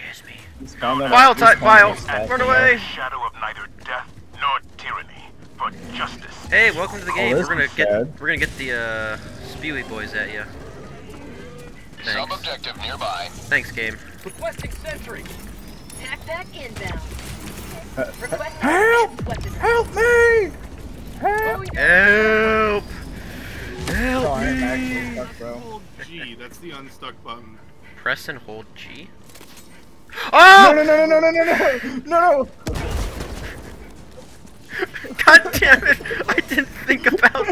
scares me. He's found that- Vile type, vile. Run away. Shadow of neither death nor tyranny, but justice. Hey, welcome to the game. this we're gonna is get sad. we're gonna get the uh, Spewy boys at you. Thanks. Sub-objective nearby. Thanks, game. Requesting sentry. Pack back inbound. Uh, help! Help me! Help! Help! Oh, Help I am me! actually stuck, bro. Hold G, that's the unstuck button. Press and hold G. No, Oh! no, no, no, no, no, no, no, no! God damn it! I didn't think about.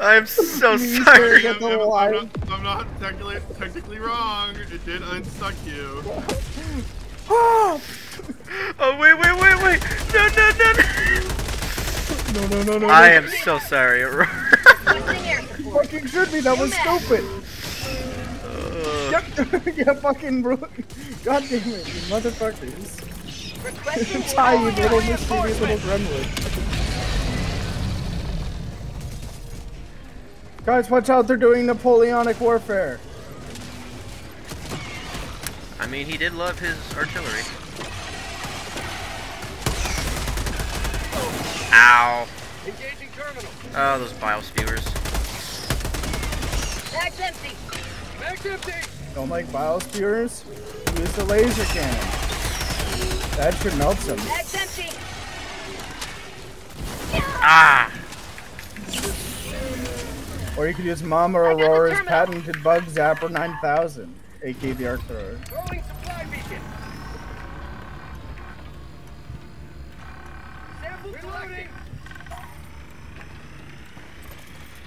I'm so You sorry. Get I'm, the I'm- I'm not, I'm not technically, technically wrong. It did unstuck you. Oh wait, wait, wait, wait! No, no, no, no! No, no, no, no. I no. am so sorry. Requesting air. Fucking should be. That was stupid. Uh, Yep. yeah, fucking bro. God damn it, you motherfuckers. Requesting Tie you order. little mischievous little gremlin. Guys, watch out! They're doing Napoleonic warfare. I mean, he did love his artillery. Ow. Engaging terminal. Oh, those bile spewers. Bag's empty. Mag's empty. Don't like bile spewers? Use the laser cannon. That should melt them. Bag's empty. Ah! Or you could use Mama I Aurora's patented bug zapper 9000, aka the arc thrower. Throwing supply beacon. Sample collecting.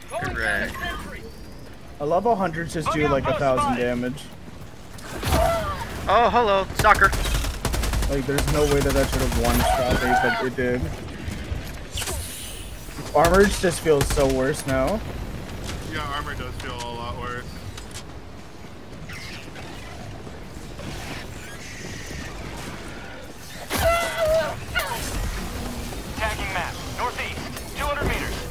Correct. A sentry. I love how hunters just do like a thousand damage. Oh, hello, soccer. Like, there's no way that that should have won Strawberry, but it did. Armor just feels so worse now. Yeah, armor does feel a lot worse. Tagging map, northeast, 200 meters.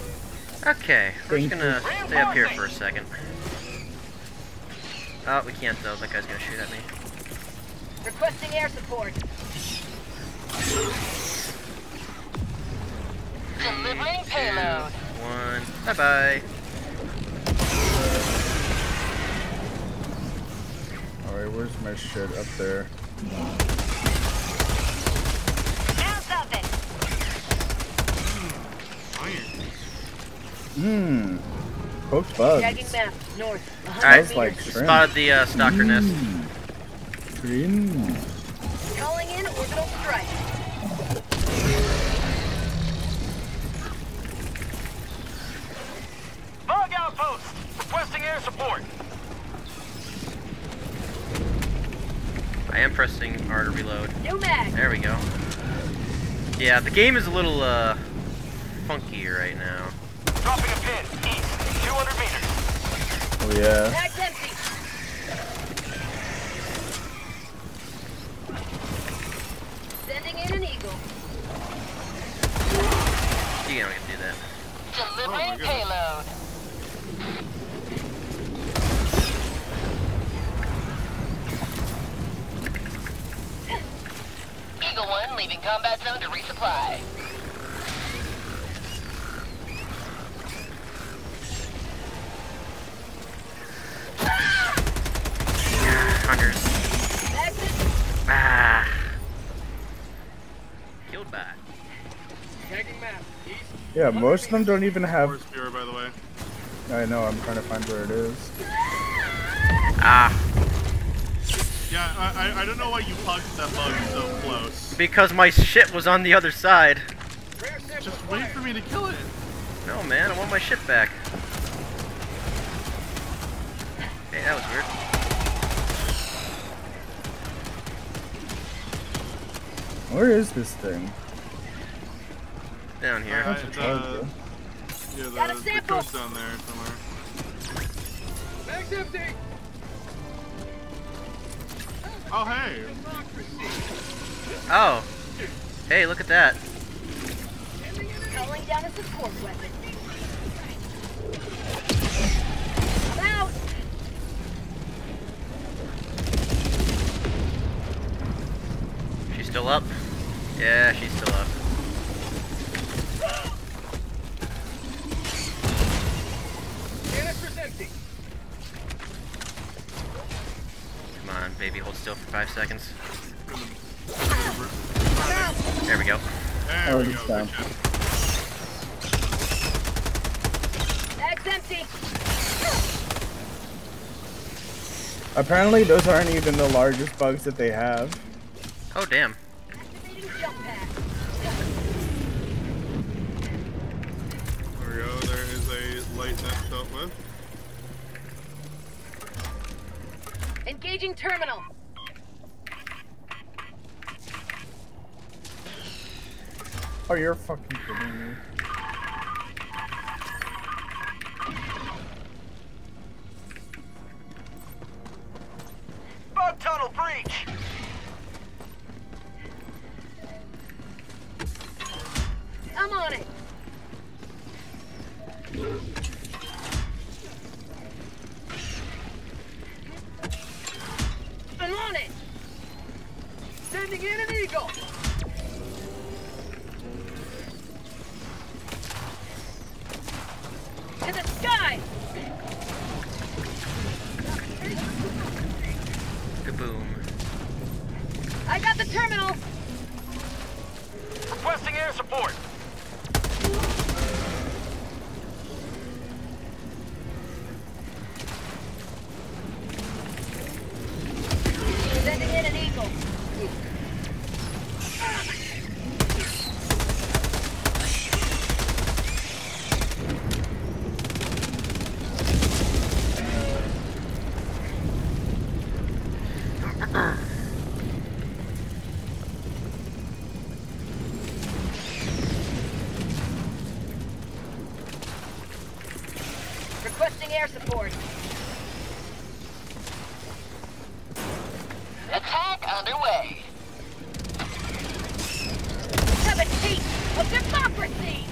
Okay, we're just gonna stay up here for a second. Oh, we can't though. That guy's gonna shoot at me. Requesting air support. Delivering payload. One. Bye bye. Alright, where's my shit? Up there. Down something. Iron. Mmm. Cooked bugs. Tagging map. North. 100 Alright, like Spotted the uh, stalker nest. Mmm. Green. Calling in orbital strike. Bug outpost, requesting air support. I am pressing R to reload. New mag. There we go. Yeah, the game is a little uh funky right now. Dropping a pin, east, 200 meters. Oh Oh, yeah. Bag's. Sending in an eagle. You can't do that. Delivering oh, goodness. payload. Eagle 1 leaving combat zone to resupply. Yeah, most of them don't even have. Force Spear, by the way. I know, I'm trying to find where it is. Ah. Yeah, I, I, I don't know why you plugged that bug so close. Because my shit was on the other side. Just wait for me to kill it. No, man, I want my shit back. Hey, that was weird. Where is this thing? Down here. Uh, That's a yeah, the, Got a the sample. coast down there somewhere. Mag's empty. Oh, hey. Oh. Hey, look at that. Calling down a support weapon. I'm. Still up? Yeah, she's still Come on, baby, hold still for five seconds. There There we go. Oh, we go. down. good empty. Apparently, those aren't even the largest bugs that they have. Oh, damn. Activating. There we go. There is a light that's dealt with. Engaging terminal. Oh, you're fucking kidding me. Bug tunnel breach! I'm on it. Requesting air support! Sending in an eagle. Requesting air support. Attack underway. Have a taste of democracy.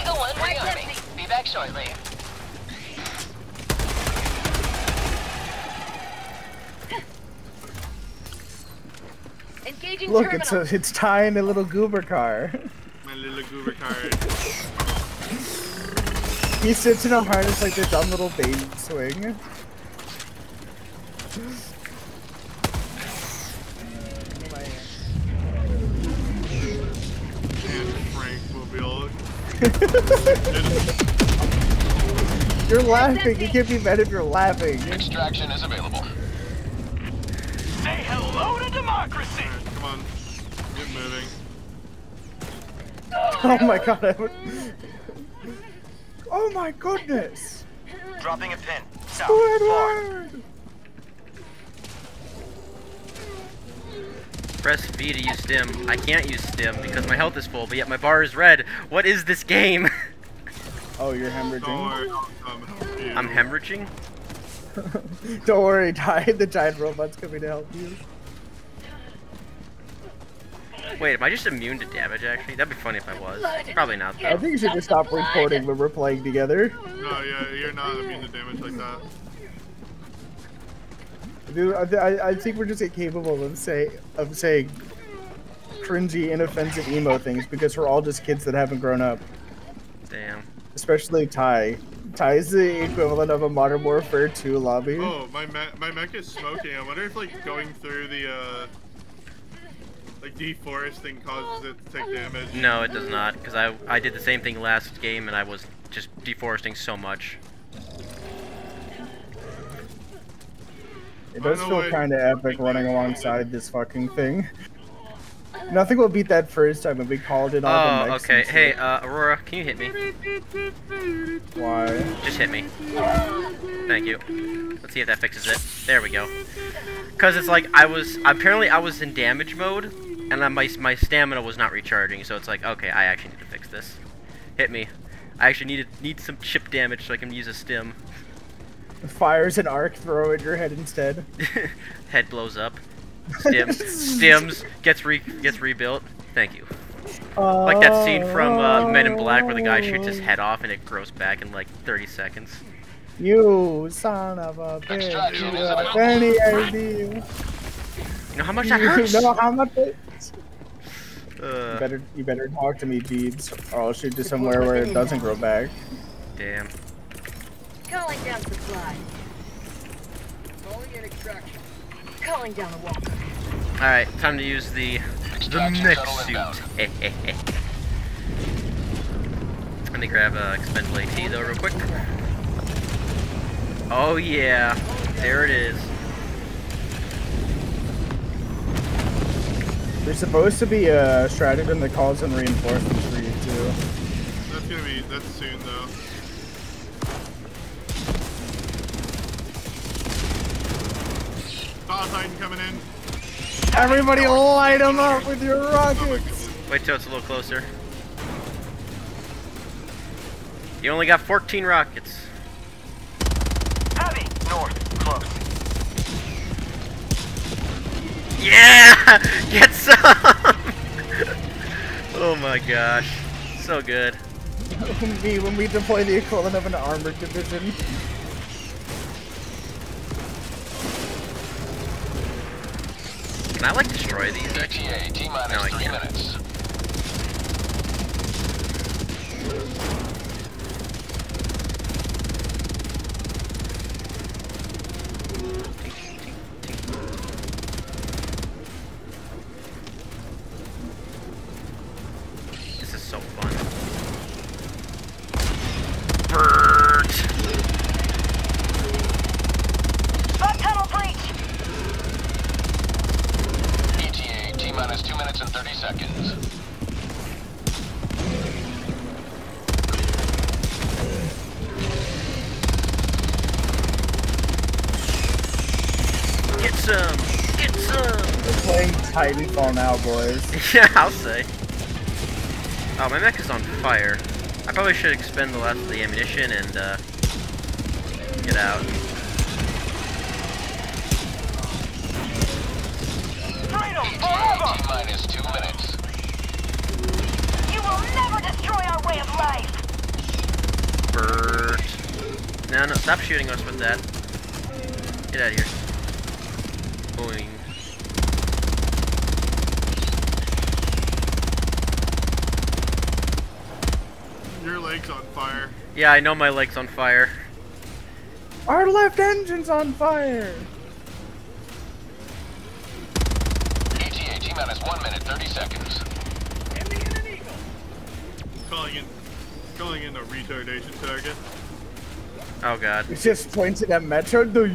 Eagle 1 rearming. Be back shortly. Engaging Look, terminal. it's a, it's tying a little goober car. My little goober card. He sits in a harness like the dumb little baby swing. and Frank Mobile. You're laughing. You can't be mad if you're laughing. Extraction is available. Say hello to democracy! Come on. Get moving. Oh my god. I would... Oh my goodness. Dropping a pin. South. Far. Squidward. Press V to use stim. I can't use stim because my health is full, but yet my bar is red. What is this game? Oh, you're Don't hemorrhaging. worry. Help you. I'm hemorrhaging? Don't worry, Ty. The giant robot's coming to help you. Wait, am I just immune to damage actually? That'd be funny if I was. Probably not I think you should just stop recording when we're playing together. No, yeah, you're not immune to damage like that. Dude, I, I, I think we're just incapable of say of saying cringy, inoffensive emo things because we're all just kids that haven't grown up. Damn. Especially Ty. Ty is the equivalent of a Modern Warfare 2 lobby. Oh, my me my mech is smoking. I wonder if like going through the uh like deforesting causes it to take damage. No, it does not, because I I did the same thing last game and I was just deforesting so much. It does I feel kind of epic running alongside this fucking thing. Nothing will beat that first time when we called in all the Oh, mechs okay. Hey, uh, Aurora, can you hit me? Why? Just hit me. Thank you. Let's see if that fixes it. There we go. Cause it's like I was apparently I was in damage mode, and then my my stamina was not recharging. So it's like okay, I actually need to fix this. Hit me. I actually need to, need some chip damage so I can use a stim. Fires an arc throw at your head instead. Head blows up. Stims, stims, gets re gets rebuilt. Thank you. Like that scene from uh, Men in Black where the guy shoots his head off and it grows back in like 30 seconds. You son of a bitch. You have any idea? You know how much that You hurts? know how much it You Uh, better, you better talk to me, Beebs, or I'll shoot you somewhere where it doesn't grow back. damn. Calling down supply. Calling in extraction. Calling down a walker. Alright, time to use the the Extraction mech suit. Let me grab uh, expendable AT though real quick. Oh yeah, there it is. There's supposed to be a stratagem that calls in reinforcements for you too. That's gonna be that's soon though. Boss Titan coming in. Everybody light them up with your Oh rockets! goodness. Wait till it's a little closer. You only got 14 rockets. Heavy! North. Close. Yeah! Get some! oh my gosh. So good. me when we deploy the equivalent of an armored division. Can I like destroy these actually? ETA, T minus No, three can't. minutes. Playing Titanfall now, boys. yeah, I'll say. Oh, my mech is on fire. I probably should expend the last of the ammunition and, uh, get out. Freedom ETA, T minus two minutes. You will never destroy our way of life! Bert. No, no, stop shooting us with that. Get out of here. Boing. Your leg's on fire. Yeah, I know my leg's on fire. Our left engine's on fire! ETA, T minus one minute, 30 seconds. Ending in an eagle. Calling in calling in a retardation target. Oh god. It just pointed at Metro. The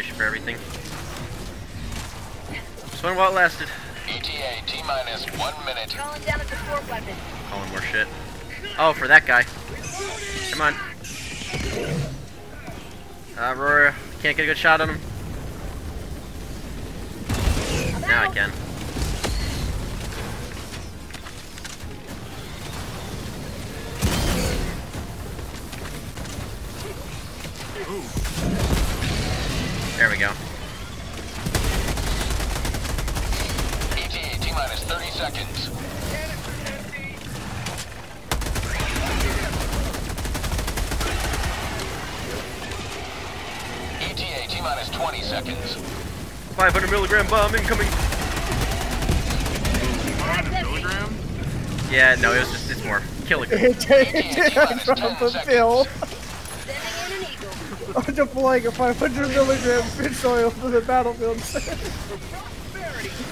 I'm out ammunition for everything. Just wonder what lasted. ETA, T minus one minute. Calling down a support weapon. Calling more shit. Oh, for that guy. Come on. Uh, Aurora, can't get a good shot on him. Now I can. 500 milligram bomb incoming. milligram? Yeah, no, it was just, it's more. Kilogram. it did drop a pill. Sending in an eagle. I'm deploying a 500 milligram fish oil to the battlefield.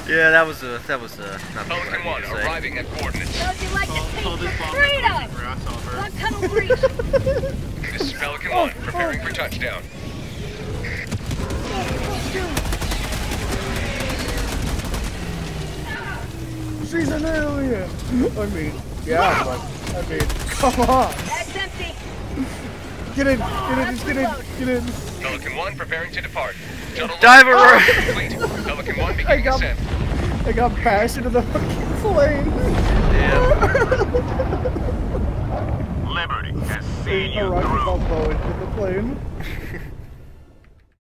Yeah, that was a, that was a, not a good Pelican 1 say. arriving at coordinates. How'd you like Call, to taste this freedom? grasshopper. Tunnel breach. This is Pelican 1, preparing for touchdown. She's an alien. I mean, yeah, but I mean, come on. Bag's empty. Get in, get in, just get in, get in. Pelican 1 preparing to depart. Shuttle Dive, launch complete. Pelican 1 I got, descent. I got bashed into the fucking plane. Yeah. Liberty has seen A you rocket ball through. blow into the plane.